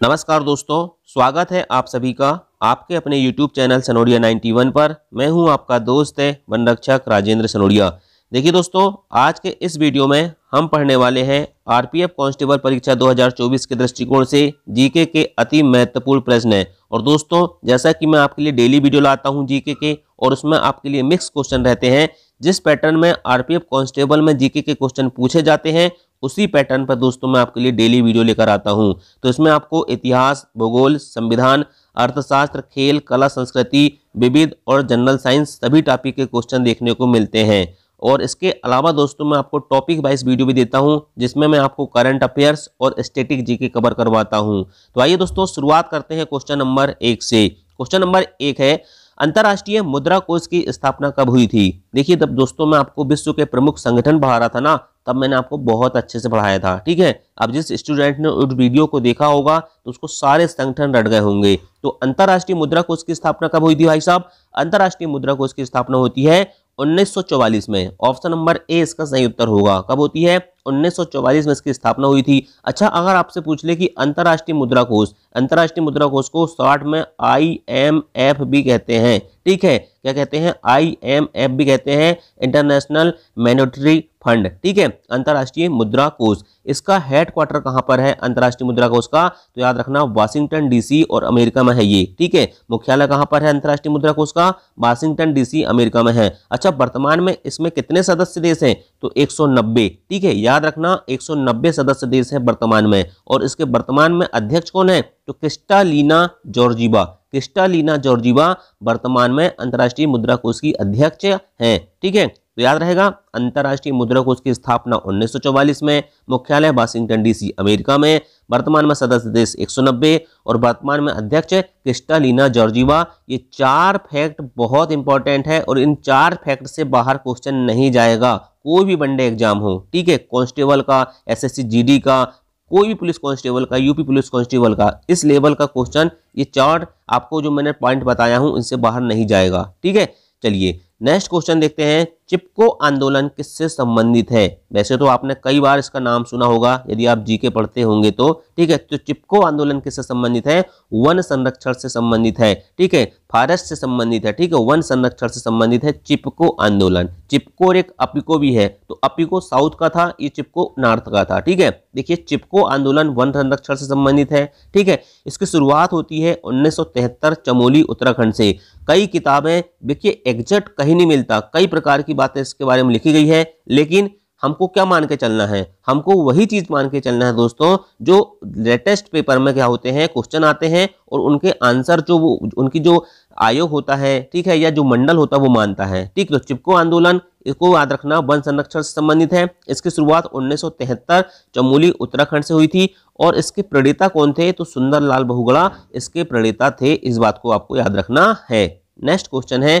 नमस्कार दोस्तों, स्वागत है आप सभी का आपके अपने YouTube चैनल सनोरिया 91 पर। मैं हूँ आपका दोस्त है वन रक्षक राजेंद्र सनोरिया। देखिए दोस्तों, आज के इस वीडियो में हम पढ़ने वाले हैं आर आरपीएफ कांस्टेबल परीक्षा 2024 के दृष्टिकोण से जीके के अति महत्वपूर्ण प्रश्न है। और दोस्तों, जैसा कि मैं आपके लिए डेली वीडियो लाता हूँ जीके के, और उसमें आपके लिए मिक्स क्वेश्चन रहते हैं, जिस पैटर्न में आरपीएफ कांस्टेबल में जीके के क्वेश्चन पूछे जाते हैं उसी पैटर्न पर दोस्तों मैं आपके लिए डेली वीडियो लेकर आता हूँ। तो इसमें आपको इतिहास, भूगोल, संविधान, अर्थशास्त्र, खेल, कला, संस्कृति, विविध और जनरल साइंस सभी टॉपिक के क्वेश्चन देखने को मिलते हैं। और इसके अलावा दोस्तों मैं आपको टॉपिक वाइज वीडियो भी देता हूँ, जिसमें मैं आपको करंट अफेयर्स और स्टेटिक जीके कवर करवाता हूँ। तो आइए दोस्तों शुरुआत करते हैं क्वेश्चन नंबर एक से। क्वेश्चन नंबर एक है, अंतर्राष्ट्रीय मुद्रा कोष की स्थापना कब हुई थी? देखिए तब दोस्तों मैं आपको विश्व के प्रमुख संगठन पढ़ा रहा था ना तब मैंने आपको बहुत अच्छे से पढ़ाया था, ठीक है? अब जिस स्टूडेंट ने उस वीडियो को देखा होगा तो उसको सारे संगठन रट गए होंगे। तो अंतर्राष्ट्रीय मुद्रा कोष की स्थापना कब हुई थी भाई साहब? अंतर्राष्ट्रीय मुद्रा कोष की स्थापना होती है 1944 में। ऑप्शन नंबर ए इसका सही उत्तर होगा। कब होती है? 1944 में इसकी स्थापना हुई थी। अच्छा अगर आपसे पूछ ले कि अंतर्राष्ट्रीय मुद्रा कोष अंतर्राष्ट्रीय मुद्रा कोष को शॉर्ट में आई एम एफ़ भी कहते हैं। ठीक है? क्या कहते हैं? आई एम एफ़ भी कहते हैं इंटरनेशनल मैनिटरी फंड ठीक है? अंतर्राष्ट्रीय मुद्रा कोष। इसका हेड क्वार्टर कहाँ पर है? अंतर्राष्ट्रीय मुद्रा कोष का। तो याद रखना वाशिंगटन डीसी और अमेरिका में है ये। ठीक है? मुख्यालय कहाँ पर है अंतर्राष्ट्रीय मुद्रा कोष का? वाशिंगटन डीसी अमेरिका में है। अच्छा वर्तमान में इसमें कितने सदस्य देश हैं? तो 190 ठीक है? याद रखना 190 सदस्य देश है वर्तमान में। और इसके वर्तमान में अध्यक्ष कौन है? तो क्रिस्टालीना जॉर्जीवा क्रिस्टालीना जॉर्जीवा वर्तमान में अंतर्राष्ट्रीय मुद्रा कोष की अध्यक्ष हैं, ठीक है? तो याद रहेगा, अंतर्राष्ट्रीय मुद्रा कोष की स्थापना 1944 में मुख्यालय वाशिंगटन डीसी, अमेरिका में, वर्तमान में सदस्य देश 190 और वर्तमान में अध्यक्ष क्रिस्टालीना जॉर्जीवा ये चार फैक्ट बहुत इंपॉर्टेंट है और इन चार फैक्ट से बाहर क्वेश्चन नहीं जाएगा। कोई भी वनडे एग्ज़ाम हो, ठीक है? कांस्टेबल का एसएससी जीडी का कोई भी पुलिस कांस्टेबल का, यूपी पुलिस कांस्टेबल का, इस लेवल का क्वेश्चन, ये चार्ट आपको जो मैंने पॉइंट बताया हूँ, इनसे बाहर नहीं जाएगा। ठीक है? चलिए, नेक्स्ट क्वेश्चन देखते हैं। चिपको आंदोलन किससे संबंधित है? वैसे तो आपने कई बार इसका नाम सुना होगा, यदि आप जीके पढ़ते होंगे तो। ठीक है तो चिपको आंदोलन किससे संबंधित है? वन संरक्षण से संबंधित है। ठीक है फॉरेस्ट से संबंधित है। ठीक है, वन संरक्षण से संबंधित है चिपको आंदोलन। चिपको और एक अपिको भी है तो अपिको साउथ का था, ये चिपको नॉर्थ का था। ठीक है, देखिए, चिपको आंदोलन वन संरक्षण से संबंधित है। ठीक है, इसकी शुरुआत होती है उन्नीस चमोली उत्तराखंड से। कई किताबें, देखिए, एग्जैक्ट कहीं नहीं मिलता, कई प्रकार की बातें इसके बारे में लिखी गई है, लेकिन हमको क्या मान के चलना है? हमको वही चीज़ मान के चलना है दोस्तों, जो लेटेस्ट पेपर में क्या होते हैं क्वेश्चन आते हैं, और उनके आंसर जो उनकी जो आयोग होता है, ठीक है, या जो मंडल होता है, वो मानता है। ठीक तो चिपको आंदोलन, इसको याद रखना, वन संरक्षण से संबंधित है। इसकी शुरुआत उन्नीस चमोली उत्तराखंड से हुई थी, और इसके प्रणेता कौन थे? तो सुंदरलाल बहुगुणा, इसके प्रणेता थे, इस बात को आपको याद रखना है। नेक्स्ट क्वेश्चन है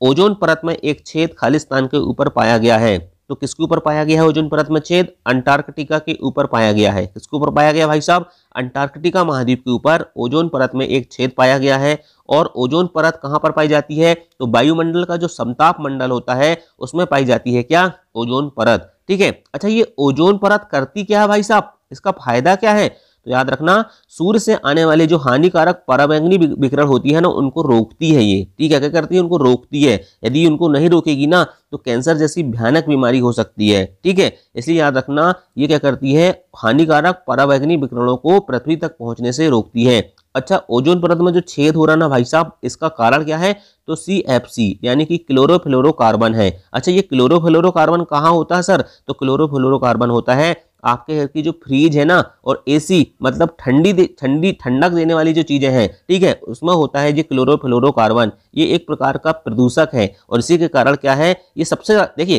ओजोन परत में एक छेद खालिस्तान के ऊपर पाया गया है। तो किसके ऊपर पाया गया है ओजोन परत में छेद? अंटार्कटिका के ऊपर पाया गया है। किसके ऊपर पाया गया भाई साहब? अंटार्कटिका महाद्वीप के ऊपर ओजोन परत में एक छेद पाया गया है। और ओजोन परत कहाँ पर पाई जाती है? तो वायुमंडल का जो समताप मंडल होता है, उसमें पाई जाती है क्या? ओजोन परत। ठीक है? अच्छा ये ओजोन परत करती क्या है भाई साहब? इसका फ़ायदा क्या है? तो याद रखना, सूर्य से आने वाले जो हानिकारक पराबैंगनी विकरण होती है ना, उनको रोकती है ये। ठीक है, क्या करती है? उनको रोकती है। यदि उनको नहीं रोकेगी ना तो कैंसर जैसी भयानक बीमारी हो सकती है। ठीक है? इसलिए याद रखना, ये क्या करती है? हानिकारक पराबैंगनी विकरणों को पृथ्वी तक पहुँचने से रोकती है। अच्छा ओजोन परत में जो छेद हो रहा ना भाई साहब, इसका कारण क्या है? तो सी एफ़ सी यानी कि क्लोरोफ्लोरोकार्बन है। अच्छा ये क्लोरोफ्लोरोकार्बन कहाँ होता है सर? तो क्लोरोफ्लोरोकार्बन होता है आपके घर की जो फ्रीज है ना, और एसी मतलब ठंडी ठंडी, ठंडक देने वाली जो चीज़ें हैं, ठीक है? उसमें होता है ये क्लोरोफ्लोरोकार्बन। ये एक प्रकार का प्रदूषक है, और इसी के कारण क्या है? ये सबसे देखिए,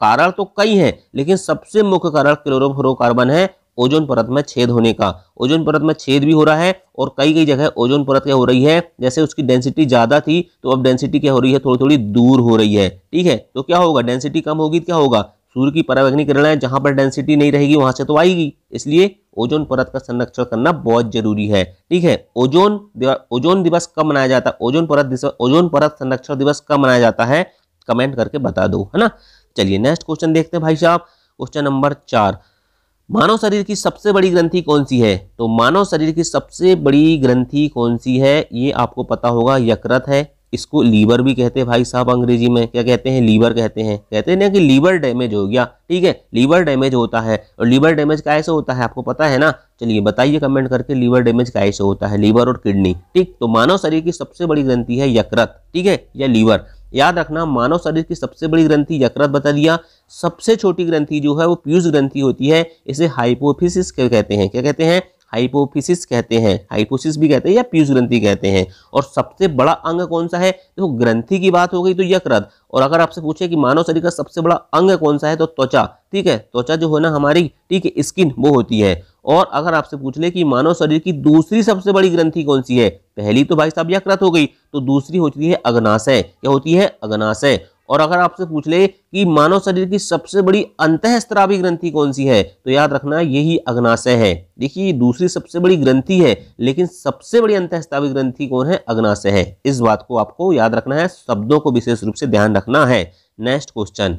कारण तो कई हैं, लेकिन सबसे मुख्य कारण क्लोरोफ्लोरोकार्बन है ओजोन परत में छेद होने का। ओजोन परत में छेद भी हो रहा है और कई कई जगह ओजोन परत क्या हो रही है, जैसे उसकी डेंसिटी ज़्यादा थी तो अब डेंसिटी क्या हो रही है थोड़ी थोड़ी दूर हो रही है। ठीक है? तो क्या होगा? डेंसिटी कम होगी तो क्या होगा? सूर्य की परावैग्निक किरणें जहाँ पर डेंसिटी नहीं रहेगी, वहाँ से तो आएगी। इसलिए ओजोन परत का संरक्षण करना बहुत ज़रूरी है। ठीक है? ओजोन ओजोन दिवस कब मनाया जाता है? ओजोन परत ओजोन परत संरक्षण दिवस कब मनाया जाता है? कमेंट करके बता दो, है ना? चलिए नेक्स्ट क्वेश्चन देखते हैं भाई साहब। क्वेश्चन नंबर चार। मानव शरीर की सबसे बड़ी ग्रंथि कौन सी है? तो मानव शरीर की सबसे बड़ी ग्रंथि कौन सी है? ये आपको पता होगा, यकृत है। इसको लीवर भी कहते हैं भाई साहब अंग्रेज़ी में। क्या कहते हैं? लीवर कहते हैं। कहते हैं ना कि लीवर डैमेज हो गया। ठीक है, लीवर डैमेज होता है। और लीवर डैमेज कैसे होता है? आपको पता है ना? चलिए बताइए कमेंट करके लीवर डैमेज कैसे होता है? लीवर और किडनी। ठीक तो मानव शरीर की सबसे बड़ी ग्रंथि है यकृत। ठीक है, या लीवर। याद रखना, मानव शरीर की सबसे बड़ी ग्रंथि यकृत बता दिया। सबसे छोटी ग्रंथि जो है, वो पीयूष ग्रंथि होती है। इसे हाइपोफिसिस कहते हैं? क्या कहते हैं? हाइपोफिसिस कहते हैं। हाइपोसिस भी कहते हैं या पीयूष ग्रंथि कहते हैं? और सबसे बड़ा अंग कौन सा है? देखो, ग्रंथि की बात हो गई तो यकृत। और अगर आपसे पूछे कि मानव शरीर का सबसे बड़ा अंग कौन सा है तो त्वचा। ठीक है, त्वचा जो है ना हमारी, ठीक है, स्किन, वो होती है। और अगर आपसे पूछ ले कि मानव शरीर की दूसरी सबसे बड़ी ग्रंथि कौन सी है? पहली तो भाई साहब यकृत हो गई तो दूसरी होती है अग्नाशय। क्या होती है? अग्नाशय। और अगर आपसे पूछ ले कि मानव शरीर की सबसे बड़ी अंतःस्त्रावी ग्रंथि कौन सी है तो याद रखना यही अग्नाशय है। देखिए दूसरी सबसे बड़ी ग्रंथि है, लेकिन सबसे बड़ी अंतःस्त्रावी ग्रंथि कौन है? अग्नाशय है। इस बात को आपको याद रखना है, शब्दों को विशेष रूप से ध्यान रखना है। Next question.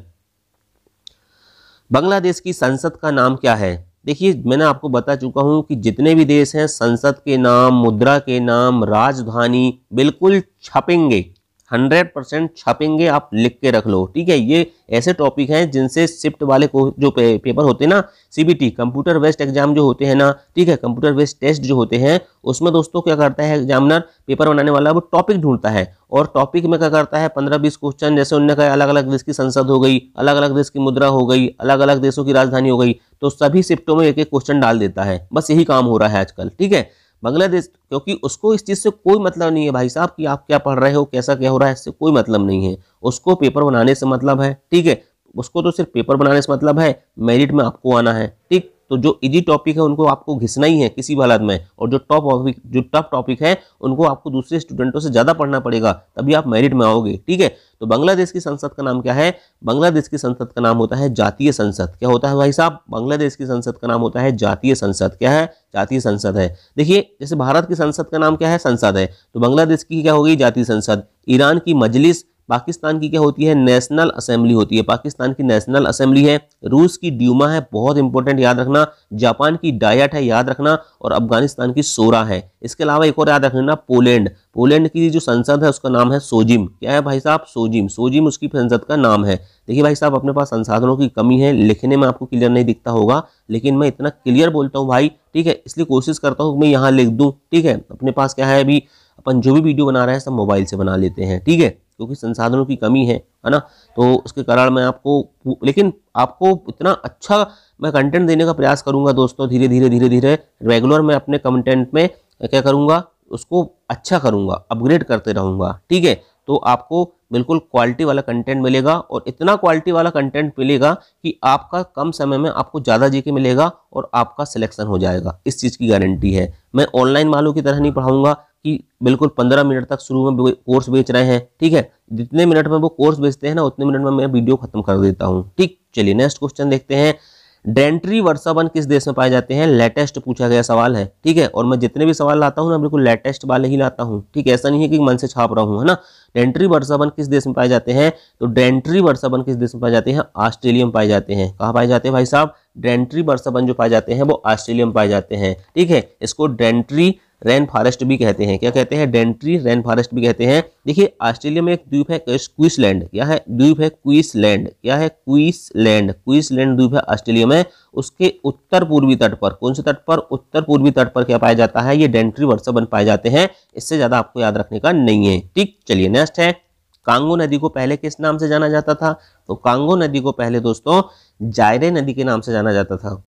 बांग्लादेश की संसद का नाम क्या है? देखिए मैंने आपको बता चुका हूँ कि जितने भी देश हैं संसद के नाम मुद्रा के नाम राजधानी बिल्कुल छपेंगे। हंड्रेड परसेंट छपेंगे आप लिख के रख लो। ठीक है ये ऐसे टॉपिक हैं जिनसे शिफ्ट वाले को जो पे, पेपर होते हैं ना सीबीटी कंप्यूटर बेस्ड एग्ज़ाम जो होते हैं ना ठीक है कंप्यूटर बेस्ड टेस्ट जो होते हैं उसमें दोस्तों क्या करता है एग्जामिनर पेपर बनाने वाला वो टॉपिक ढूंढता है। और टॉपिक में क्या करता है पंद्रह बीस क्वेश्चन जैसे उन्होंने कहा अलग अलग देश की संसद हो गई अलग अलग देश की मुद्रा हो गई अलग अलग देशों की राजधानी हो गई तो सभी शिफ्टों में एक एक क्वेश्चन डाल देता है। बस यही काम हो रहा है आजकल, ठीक है? बांग्लादेश, क्योंकि उसको इस चीज़ से कोई मतलब नहीं है भाई साहब कि आप क्या पढ़ रहे हो, कैसा क्या हो रहा है, इससे कोई मतलब नहीं है। उसको पेपर बनाने से मतलब है, ठीक है? उसको तो सिर्फ़ पेपर बनाने से मतलब है मेरिट में आपको आना है, ठीक? तो जो इजी टॉपिक है, उनको आपको घिसना ही है किसी भी हालत में और जो टॉप टॉपिक जो टफ टॉपिक है, उनको आपको दूसरे स्टूडेंटों से ज़्यादा पढ़ना पड़ेगा, तभी आप मेरिट में आओगे, ठीक है? तो बांग्लादेश की संसद का नाम क्या है? बांग्लादेश की संसद का नाम होता है जातीय संसद। क्या होता है भाई साहब? बांग्लादेश की संसद का नाम होता है जातीय संसद। क्या है? जातीय संसद है। देखिए, जैसे भारत की संसद का नाम क्या है? संसद है। तो बांग्लादेश की क्या होगी? जातीय संसद। ईरान की मजलिस पाकिस्तान की क्या होती है? नेशनल असेंबली होती है। पाकिस्तान की नेशनल असेंबली है। रूस की ड्यूमा है। बहुत इंपॉर्टेंट याद रखना। जापान की डायट है। याद रखना। और अफ़गानिस्तान की सोरा है। इसके अलावा एक और याद रखना पोलैंड पोलैंड की जो संसद है, उसका नाम है सोजिम क्या है भाई साहब? सोजिम सोजिम उसकी संसद का नाम है। देखिए भाई साहब, अपने पास संसाधनों की कमी है। लिखने में आपको क्लियर नहीं दिखता होगा। लेकिन मैं इतना क्लियर बोलता हूँ भाई, ठीक है? इसलिए कोशिश करता हूँ मैं यहाँ लिख दूँ। ठीक है? अपने पास क्या है अभी? अपन जो भी वीडियो बना रहे हैं, सब मोबाइल से बना लेते हैं। ठीक है? क्योंकि संसाधनों की कमी है है ना? तो उसके कारण मैं आपको लेकिन आपको इतना अच्छा मैं कंटेंट देने का प्रयास करूँगा दोस्तों, धीरे धीरे धीरे धीरे रेगुलर मैं अपने कंटेंट में क्या करूँगा? उसको अच्छा करूँगा अपग्रेड करते रहूँगा, ठीक है? तो आपको बिल्कुल क्वालिटी वाला कंटेंट मिलेगा और इतना क्वालिटी वाला कंटेंट मिलेगा कि आपका कम समय में आपको ज़्यादा जीके मिलेगा और आपका सिलेक्शन हो जाएगा, इस चीज़ की गारंटी है। मैं ऑनलाइन वालों की तरह नहीं पढ़ाऊँगा कि बिल्कुल पंद्रह मिनट तक शुरू में कोर्स बेच रहे हैं, ठीक है? जितने मिनट में वो कोर्स बेचते हैं ना, उतने मिनट में मैं वीडियो खत्म कर देता हूँ, ठीक? चलिए नेक्स्ट क्वेश्चन देखते हैं। डेंट्री वर्षावन किस देश में पाए जाते हैं? लेटेस्ट पूछा गया सवाल है, ठीक है? और मैं जितने भी सवाल लाता हूँ ना, बिल्कुल लेटेस्ट वाले ही लाता हूँ, ठीक है? ऐसा नहीं है कि मन से छाप रहा हूँ, है ना? डेंट्री वर्षावन किस देश में पाए जाते हैं? तो डेंट्री वर्षावन किस देश में पाए जाते हैं? ऑस्ट्रेलिया में पाए जाते हैं। कहाँ पाए जाते हैं भाई साहब? डेंट्री वर्षावन जो पाए जाते हैं, वो ऑस्ट्रेलिया में पाए जाते हैं, ठीक है? इसको डेंट्री रेन फॉरेस्ट भी कहते हैं। क्या कहते हैं? डेंट्री रेन फॉरेस्ट भी कहते हैं। देखिए, ऑस्ट्रेलिया में एक द्वीप है क्विसलैंड। क्या है? द्वीप है क्विसलैंड। क्या है? क्विसलैंड। क्विसलैंड द्वीप है ऑस्ट्रेलिया में। उसके उत्तर पूर्वी तट पर, कौन से तट पर? उत्तर पूर्वी तट पर क्या पाया जाता है? ये डेंट्री वर्षावन पाए जाते हैं। इससे ज़्यादा आपको याद रखने का नहीं है। ठीक, चलिए नेक्स्ट है। कांगो नदी को पहले किस नाम से जाना जाता था? तो कांगो नदी को पहले दोस्तों जायरे नदी के नाम से जाना जाता था।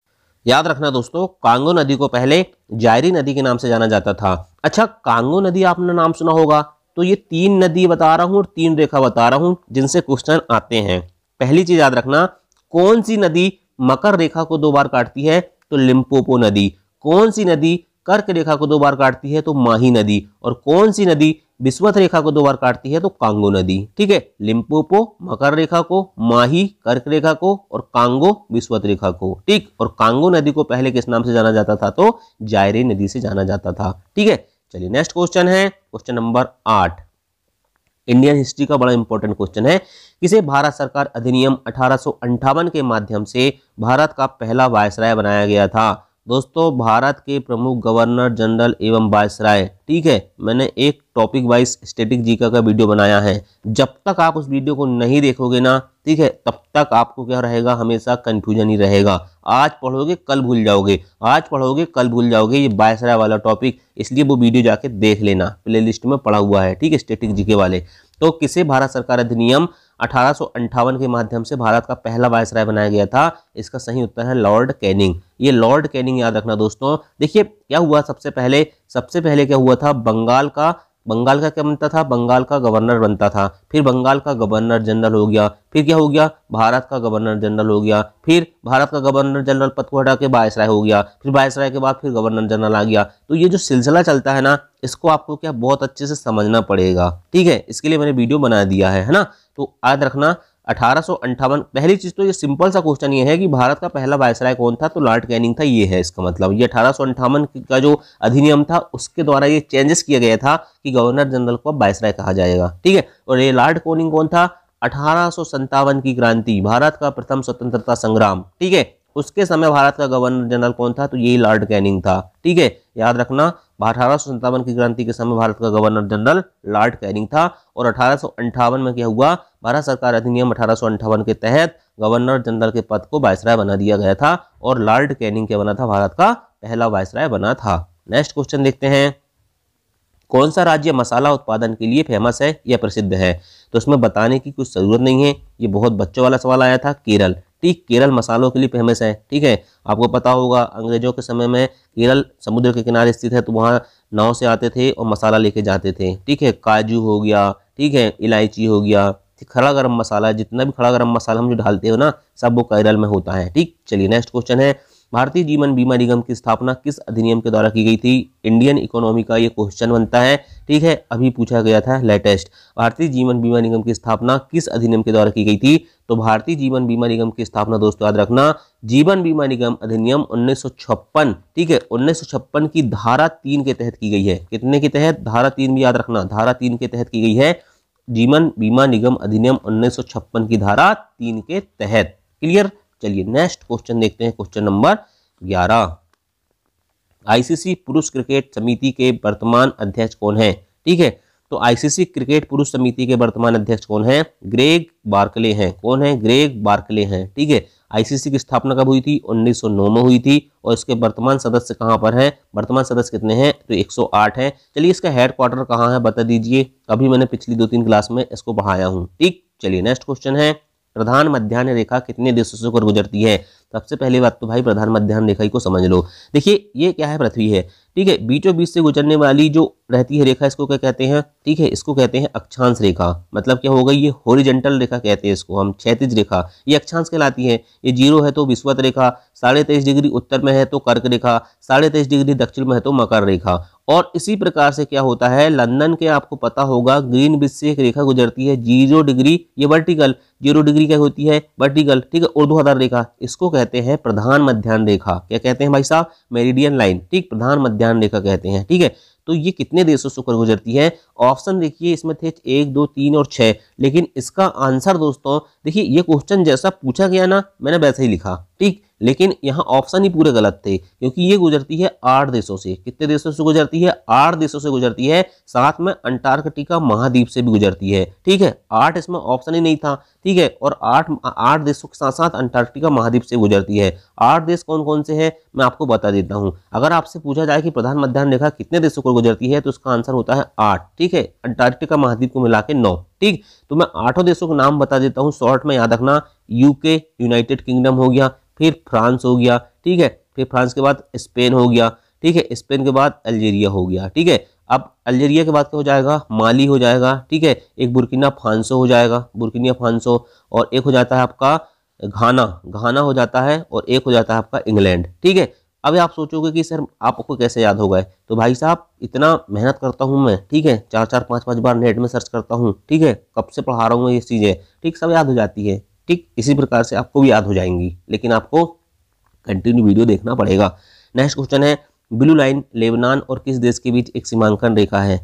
याद रखना दोस्तों, कांगो नदी को पहले जायरी नदी के नाम से जाना जाता था। अच्छा कांगो नदी आपने नाम सुना होगा। तो ये तीन नदी बता रहा हूँ और तीन रेखा बता रहा हूँ जिनसे क्वेश्चन आते हैं। पहली चीज़ याद रखना, कौन सी नदी मकर रेखा को दो बार काटती है? तो लिम्पोपो नदी। कौन सी नदी कर्क रेखा को दो बार काटती है? तो माही नदी। और कौन सी नदी विश्वत रेखा को दो बार काटती है तो कांगो नदी, ठीक है? लिम्पोपो मकर रेखा को, माही, कर्क रेखा को और कांगो विश्वत रेखा को, ठीक? और कांगो नदी को पहले किस नाम से जाना जाता था? तो जायरे नदी से जाना जाता था, ठीक है? चलिए नेक्स्ट क्वेश्चन है क्वेश्चन नंबर आठ। इंडियन हिस्ट्री का बड़ा इंपॉर्टेंट क्वेश्चन है। किसे भारत सरकार अधिनियम अठारह के माध्यम से भारत का पहला वायसराय बनाया गया था? दोस्तों, भारत के प्रमुख गवर्नर जनरल एवं वायसराय, ठीक है? मैंने एक टॉपिक वाइज स्टेटिक जीका का वीडियो बनाया है। जब तक आप उस वीडियो को नहीं देखोगे ना, ठीक है, तब तक आपको क्या रहेगा? हमेशा कंफ्यूजन ही रहेगा। आज पढ़ोगे, कल भूल जाओगे। आज पढ़ोगे, कल भूल जाओगे, ये बायसराय वाला टॉपिक इसलिए वो वीडियो जाके देख लेना। प्ले में पढ़ा हुआ है, ठीक है स्टेटिक जीके वाले। तो किसे भारत सरकार अधिनियम अठारह के माध्यम से भारत का पहला वायसराय बनाया गया था। इसका सही उत्तर है लॉर्ड कैनिंग। ये लॉर्ड कैनिंग याद रखना दोस्तों। देखिए, क्या हुआ सबसे पहले? सबसे पहले क्या हुआ था? बंगाल का बंगाल का क्या बनता था? बंगाल का गवर्नर बनता था। फिर बंगाल का गवर्नर जनरल हो गया। फिर क्या हो गया? भारत का गवर्नर जनरल हो गया। फिर भारत का गवर्नर जनरल पद को हटा के बायसराय हो गया। फिर बायसराय के बाद फिर गवर्नर जनरल आ गया। तो ये जो सिलसिला चलता है ना, इसको आपको क्या बहुत अच्छे से समझना पड़ेगा। ठीक है, इसके लिए मैंने वीडियो बना दिया है ना? तो याद रखना, अठारह पहली चीज़ तो ये सिंपल सा क्वेश्चन ये है कि भारत का पहला वायसराय कौन था? तो लॉर्ड कैनिंग था, ये है इसका मतलब। ये अठारह का जो अधिनियम था, उसके द्वारा ये चेंजेस किया गया था कि गवर्नर जनरल को वायसराय कहा जाएगा। ठीक है? और ये लॉर्ड कोनिंग कौन था? अठारह की क्रांति, भारत का प्रथम स्वतंत्रता संग्राम। ठीक है? उसके समय भारत का गवर्नर जनरल कौन था? तो यही लॉर्ड कैनिंग था। ठीक है? याद रखना, अठारह की क्रांति के समय भारत का गवर्नर जनरल लॉर्ड कैनिंग था और अठारह में क्या हुआ? भारत सरकार अधिनियम अठारह के तहत गवर्नर जनरल के पद को वायसराय बना दिया गया था और लॉर्ड कैनिंग क्या बना था? भारत का पहला वायसराय बना था। नेक्स्ट क्वेश्चन देखते हैं। कौन सा राज्य मसाला उत्पादन के लिए फ़ेमस है या प्रसिद्ध है? तो इसमें बताने की कुछ ज़रूरत नहीं है। ये बहुत बच्चों वाला सवाल आया था, केरल। ठीक, केरल मसालों के लिए फ़ेमस है, ठीक है? आपको पता होगा, अंग्रेज़ों के समय में केरल समुद्र के किनारे स्थित है तो वहाँ नाव से आते थे और मसाला लेके जाते थे, ठीक है? काजू हो गया, ठीक है? इलायची हो गया खड़ा गर्म मसाला, जितना भी खड़ा गर्म मसाला हम जो डालते हो ना, सब वो केरल में होता है, ठीक? चलिए नेक्स्ट क्वेश्चन है। भारतीय जीवन बीमा निगम की स्थापना किस अधिनियम के द्वारा की गई थी? इंडियन इकोनॉमी का ये क्वेश्चन बनता है। ठीक है, अभी पूछा गया था लेटेस्ट। भारतीय जीवन बीमा निगम की स्थापना किस अधिनियम के द्वारा की गई थी? तो भारतीय जीवन बीमा निगम की स्थापना दोस्तों याद रखना, जीवन बीमा निगम अधिनियम उन्नीस सौ छप्पन, ठीक है, उन्नीस सौ छप्पन की धारा तीन के तहत की गई है। कितने के तहत? धारा तीन भी याद रखना, धारा तीन के तहत की गई है। जीवन बीमा निगम अधिनियम उन्नीस सौ छप्पन की धारा तीन के तहत। क्लियर? चलिए नेक्स्ट क्वेश्चन देखते हैं, क्वेश्चन नंबर ग्यारह। आईसीसी पुरुष क्रिकेट समिति के वर्तमान अध्यक्ष कौन है? ठीक है तो आईसीसी क्रिकेट पुरुष समिति के वर्तमान अध्यक्ष कौन है? ग्रेग बार्कले हैं। कौन है? ग्रेग बार्कले हैं। ठीक है आईसीसी की स्थापना कब हुई थी? 1909 में हुई थी और इसके वर्तमान सदस्य कहाँ पर हैं? वर्तमान सदस्य कितने हैं? तो 108 है। चलिए इसका हेड क्वार्टर कहाँ है, बता दीजिए। अभी मैंने पिछली दो तीन क्लास में इसको पढ़ाया हूँ। ठीक, चलिए नेक्स्ट क्वेश्चन है। प्रधान मध्यान्ह रेखा कितने देशों से होकर गुजरती है? सबसे पहली बात तो भाई प्रधान मध्यान्ह रेखा को समझ लो। देखिए, ये क्या है पृथ्वी है? ठीक है बीचों बीच से गुजरने वाली जो रहती है रेखा, इसको क्या कहते हैं? ठीक है, इसको कहते हैं अक्षांश रेखा। मतलब क्या होगा, ये होरिजेंटल रेखा कहते हैं इसको, हम क्षैतिज रेखा। ये अक्षांश कहलाती है। ये ज़ीरो है तो विश्वत रेखा, साढ़े तेईस डिग्री उत्तर में है तो कर्क रेखा, साढ़े तेईस डिग्री दक्षिण में है तो मकर रेखा। और इसी प्रकार से क्या होता है, लंदन के आपको पता होगा ग्रीन ब्रिज से एक रेखा गुजरती है, ज़ीरो डिग्री, ये वर्टिकल, ज़ीरो डिग्री क्या होती है, वर्टिकल, ठीक है ऊर्ध्वाधर रेखा, इसको कहते हैं प्रधान मध्यान्ह रेखा, क्या कहते हैं भाई साहब, मेरिडियन लाइन, ठीक, प्रधान मध्यान्ह रेखा कहते हैं, ठीक है तो ये कितने देशों से होकर गुजरती है ऑप्शन देखिए, इसमें थे एक, दो, तीन और छह। लेकिन इसका आंसर दोस्तों, देखिए, ये क्वेश्चन जैसा पूछा गया ना, मैंने वैसे ही लिखा, ठीक? लेकिन यहाँ ऑप्शन ही पूरे गलत थे, क्योंकि ये गुजरती है आठ देशों से। कितने देशों से गुजरती है? आठ देशों से गुजरती है। साथ में अंटार्कटिका महाद्वीप से भी गुजरती है, ठीक है? आठ इसमें ऑप्शन ही नहीं था, ठीक है? और आठ आठ देशों के साथ साथ अंटार्कटिका महाद्वीप से गुजरती है। आठ देश कौन कौन से हैं? मैं आपको बता देता हूँ। अगर आपसे पूछा जाए कि प्रधान मध्यान्ह रेखा कितने देशों को गुजरती है तो उसका आंसर होता है आठ, ठीक है? अंटार्कटिका महाद्वीप को मिला के नौ। ठीक? तो मैं आठों देशों के नाम बता देता हूँ। शॉर्ट में याद रखना, यूके, यूनाइटेड किंगडम हो गया, फिर फ्रांस हो गया, ठीक है? फिर फ्रांस के बाद स्पेन हो गया, ठीक है? स्पेन के बाद अल्जीरिया हो गया, ठीक है? अब अल्जीरिया के बाद क्या हो जाएगा? माली हो जाएगा, ठीक है? एक बुरकिना फांसो हो जाएगा बुरकिनिया फांसो और एक हो जाता है आपका घाना। घाना हो जाता है और एक हो जाता है आपका इंग्लैंड, ठीक है? अब आप सोचोगे कि सर आपको कैसे याद हो गए? तो भाई साहब, इतना मेहनत करता हूँ मैं, ठीक है? चार चार, पाँच पाँच बार नेट में सर्च करता हूँ, ठीक है? कब से पढ़ा रहा हूँ ये चीज़ें, ठीक? सब याद हो जाती है, ठीक? इसी प्रकार से आपको भी याद हो जाएँगी, लेकिन आपको कंटिन्यू वीडियो देखना पड़ेगा। नेक्स्ट क्वेश्चन है ब्लू लाइन लेबनान और किस देश के बीच एक सीमांकन रेखा है?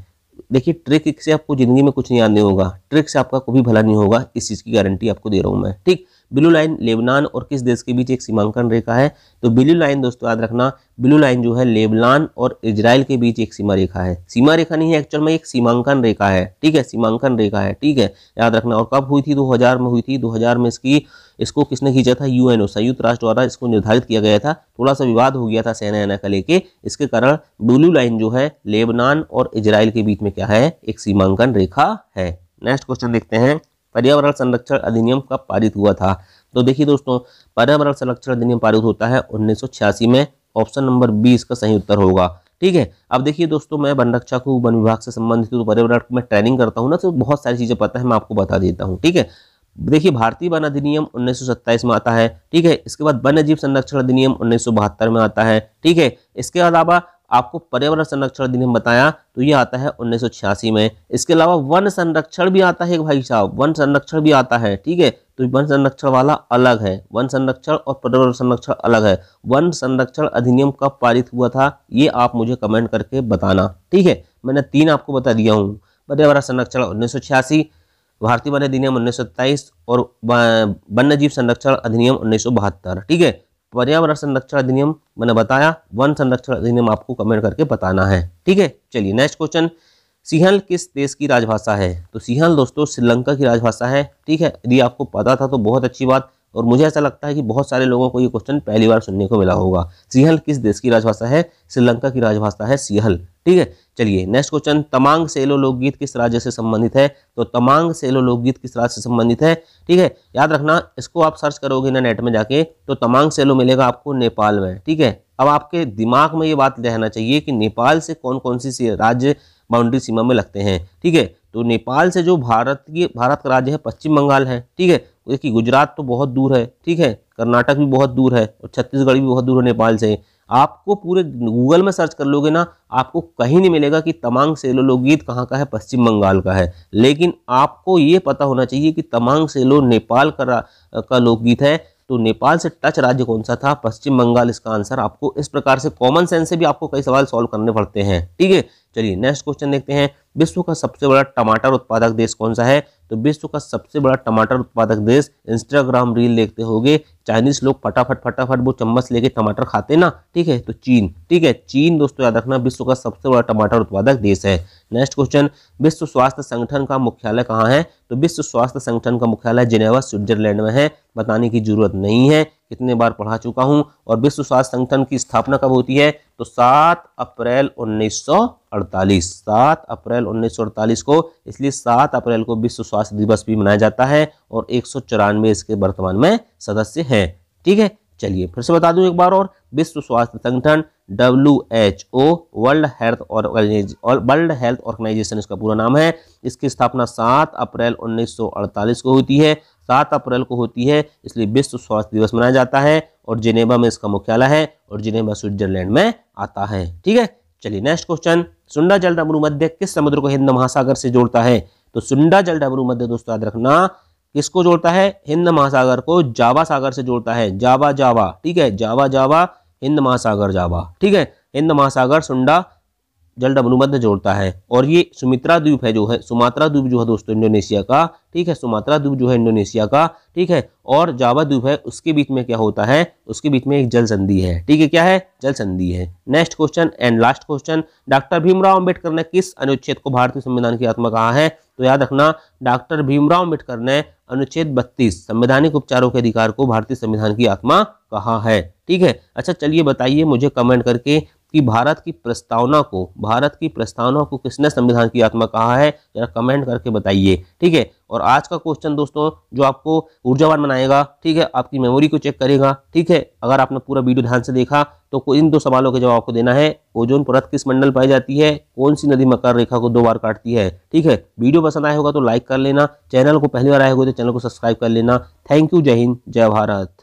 देखिए ट्रिक से आपको ज़िंदगी में कुछ नहीं आने होगा ट्रिक से आपका कभी भला नहीं होगा, इस चीज़ की गारंटी आपको दे रहा हूँ मैं, ठीक? ब्लू लाइन लेबनान और किस देश के बीच एक सीमांकन रेखा है? तो ब्लू लाइन दोस्तों याद रखना, ब्लू लाइन जो है लेबनान और इजराइल के बीच एक सीमा रेखा है। सीमा रेखा नहीं है एक्चुअल में एक सीमांकन रेखा है। ठीक है, सीमांकन रेखा है, ठीक है। याद रखना, और कब हुई थी? 2000 में हुई थी। 2000 में इसकी, इसको किसने खींचा था? यूएनओ संयुक्त राष्ट्र द्वारा इसको निर्धारित किया गया था। थोड़ा सा विवाद हो गया था सेना एना का लेके। इसके कारण ब्लू लाइन जो है लेबनान और इजराइल के बीच में क्या है? एक सीमांकन रेखा है। नेक्स्ट क्वेश्चन देखते हैं। पर्यावरण संरक्षण अधिनियम कब पारित हुआ था। तो देखिए दोस्तों, पर्यावरण संरक्षण अधिनियम पारित होता है उन्नीस में, ऑप्शन नंबर बी इसका सही उत्तर होगा। ठीक है, अब देखिए दोस्तों, मैं वन रक्षा को वन विभाग से संबंधित तो पर्यावरण में ट्रेनिंग करता हूँ ना तो बहुत सारी चीज़ें पता है, मैं आपको बता देता हूँ। ठीक है, देखिए भारतीय वन अधिनियम उन्नीस सौ सत्ताईस में आता है। ठीक है, इसके बाद वन्य जीव संरक्षण अधिनियम उन्नीस सौ बहत्तर में आता है। ठीक है, इसके अलावा आपको पर्यावरण संरक्षण अधिनियम बताया तो ये आता है उन्नीस सौ छियासी में। इसके अलावा वन संरक्षण भी आता है भाई साहब, वन संरक्षण भी आता है, ठीक है? तो वन संरक्षण वाला अलग है, वन संरक्षण और पर्यावरण संरक्षण अलग है। वन संरक्षण अधिनियम कब पारित हुआ था, ये आप मुझे कमेंट करके बताना, ठीक है? मैंने तीन आपको बता दिया हूँ। पर्यावरण संरक्षण उन्नीस सौ छियासी, भारतीय वन अधिनियम उन्नीस और वन्य जीव संरक्षण अधिनियम उन्नीस सौ बहत्तर, ठीक है? पर्यावरण संरक्षण अधिनियम मैंने बताया, वन संरक्षण अधिनियम आपको कमेंट करके बताना है। ठीक है? चलिए नेक्स्ट क्वेश्चन सिंहल किस देश की राजभाषा है? तो सिंहल दोस्तों, श्रीलंका की राजभाषा है। ठीक है? यदि आपको पता था तो बहुत अच्छी बात, और मुझे ऐसा लगता है कि बहुत सारे लोगों को ये क्वेश्चन पहली बार सुनने को मिला होगा। सिंहल किस देश की राजभाषा है? श्रीलंका की राजभाषा है सिंहल। ठीक है? चलिए नेक्स्ट क्वेश्चन तमांग सेलो लोकगीत किस राज्य से संबंधित है? तो तमांग सेलो लोकगीत किस राज्य से संबंधित है? ठीक है, याद रखना, इसको आप सर्च करोगे ना नेट में जाके तो तमांग सेलो मिलेगा आपको नेपाल में, ठीक है? अब आपके दिमाग में ये बात रहना चाहिए कि नेपाल से कौन कौन सी राज्य बाउंड्री सीमा में लगते हैं, ठीक है? तो नेपाल से जो भारत की, भारत का राज्य है, पश्चिम बंगाल है, ठीक है? देखिए, गुजरात तो बहुत दूर है, ठीक है? कर्नाटक भी बहुत दूर है, और छत्तीसगढ़ भी बहुत दूर है नेपाल से आपको पूरे गूगल में सर्च कर लोगे ना आपको कहीं नहीं मिलेगा कि तमांग सेलो लोकगीत कहाँ का है पश्चिम बंगाल का है। लेकिन आपको ये पता होना चाहिए कि तमांग सेलो नेपाल का, का लोकगीत है। तो नेपाल से टच राज्य कौन सा था? पश्चिम बंगाल इसका आंसर आपको इस प्रकार से कॉमन सेंस से भी आपको कई सवाल सॉल्व करने पड़ते हैं। ठीक है? चलिए नेक्स्ट क्वेश्चन देखते हैं। विश्व का सबसे बड़ा टमाटर उत्पादक देश कौन सा है? तो विश्व का सबसे बड़ा टमाटर उत्पादक देश इंस्टाग्राम रील देखते होंगे। चाइनीज़ लोग फटाफट फटाफट वो चम्मच लेके टमाटर खाते ना? ठीक है तो चीन। ठीक है, चीन दोस्तों याद रखना विश्व का सबसे बड़ा टमाटर उत्पादक देश है। नेक्स्ट क्वेश्चन विश्व स्वास्थ्य संगठन का मुख्यालय कहाँ है? तो विश्व स्वास्थ्य संगठन का मुख्यालय जिनेवा स्विट्जरलैंड में है। बताने की ज़रूरत नहीं है। कितने बार पढ़ा चुका हूँ और विश्व स्वास्थ्य संगठन की स्थापना कब होती है? तो 7 अप्रैल 1948 7 अप्रैल 1948 को, इसलिए 7 अप्रैल को विश्व स्वास्थ्य दिवस भी मनाया जाता है और एक सौ चौरानवे इसके वर्तमान में सदस्य हैं। ठीक है? चलिए फिर से बता दूँ एक बार और। विश्व स्वास्थ्य संगठन W H O, world health world health organisation इसका पूरा नाम है। इसकी स्थापना 7 अप्रैल 1948 को होती है। 7 अप्रैल को होती है, इसलिए विश्व स्वास्थ्य दिवस मनाया जाता है और जिनेवा में इसका मुख्यालय है और जिनेवा, स्विट्जरलैंड में आता है। ठीक है? चलिए नेक्स्ट क्वेश्चन सुंडा जल मध्य किस समुद्र को हिंद महासागर से जोड़ता है? तो सुंडा जल मध्य, दोस्तों, याद रखना, किसको जोड़ता है? हिंद महासागर को जावा सागर से जोड़ता है। जावा जावा, ठीक है? जावा जावा, हिंद महासागर जावा, ठीक है? हिंद महासागर, सुंडा जल डमरूमध्य जोड़ता है। और ये सुमित्रा द्वीप है जो है, सुमात्रा द्वीप जो है दोस्तों इंडोनेशिया का, ठीक है? सुमात्रा द्वीप जो है इंडोनेशिया का, ठीक है? और जावा द्वीप है, उसके बीच में क्या होता है? उसके बीच में एक जल संधि है। ठीक है, क्या है? जल संधि है। Next question and last question, doctor Bhimrao Ambedkar ने किस अनुच्छेद को भारतीय संविधान की आत्मा कहा है? तो याद रखना, डॉक्टर भीमराव अंबेडकर ने अनुच्छेद बत्तीस, संवैधानिक उपचारों के अधिकार को भारतीय संविधान की आत्मा कहा है। ठीक है? अच्छा चलिए बताइए मुझे कमेंट करके कि भारत की प्रस्तावना को, भारत की प्रस्तावना को किसने संविधान की आत्मा कहा है, जरा कमेंट करके बताइए, ठीक है? और आज का क्वेश्चन दोस्तों, जो आपको ऊर्जावान बनाएगा, ठीक है? आपकी मेमोरी को चेक करेगा, ठीक है? अगर आपने पूरा वीडियो ध्यान से देखा तो इन दो सवालों के जवाब आपको देना है। ओजोन परत किस मंडल पाई जाती है? कौन सी नदी मकर रेखा को दो बार काटती है? ठीक है? वीडियो पसंद आया होगा तो लाइक कर लेना चैनल को पहली बार आया होगा तो चैनल को सब्सक्राइब कर लेना। थैंक यू जय हिंद जय भारत